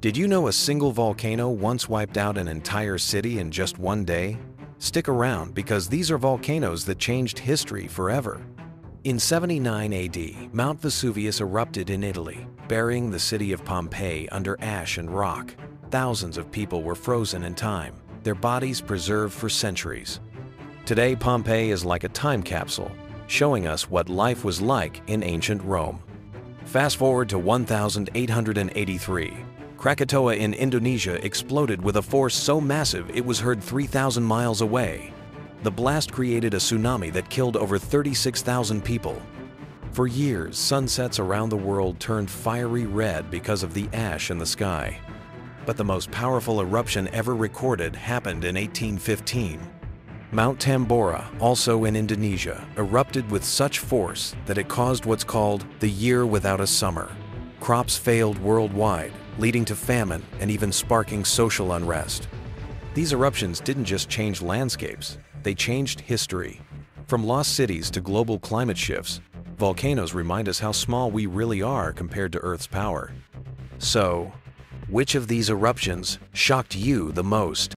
Did you know a single volcano once wiped out an entire city in just one day? Stick around because these are volcanoes that changed history forever. In 79 AD, Mount Vesuvius erupted in Italy, burying the city of Pompeii under ash and rock. Thousands of people were frozen in time, their bodies preserved for centuries. Today, Pompeii is like a time capsule, showing us what life was like in ancient Rome. Fast forward to 1883. Krakatoa in Indonesia exploded with a force so massive it was heard 3,000 miles away. The blast created a tsunami that killed over 36,000 people. For years, sunsets around the world turned fiery red because of the ash in the sky. But the most powerful eruption ever recorded happened in 1815. Mount Tambora, also in Indonesia, erupted with such force that it caused what's called the year without a summer. Crops failed worldwide, leading to famine and even sparking social unrest. These eruptions didn't just change landscapes, they changed history. From lost cities to global climate shifts, volcanoes remind us how small we really are compared to Earth's power. So, which of these eruptions shocked you the most?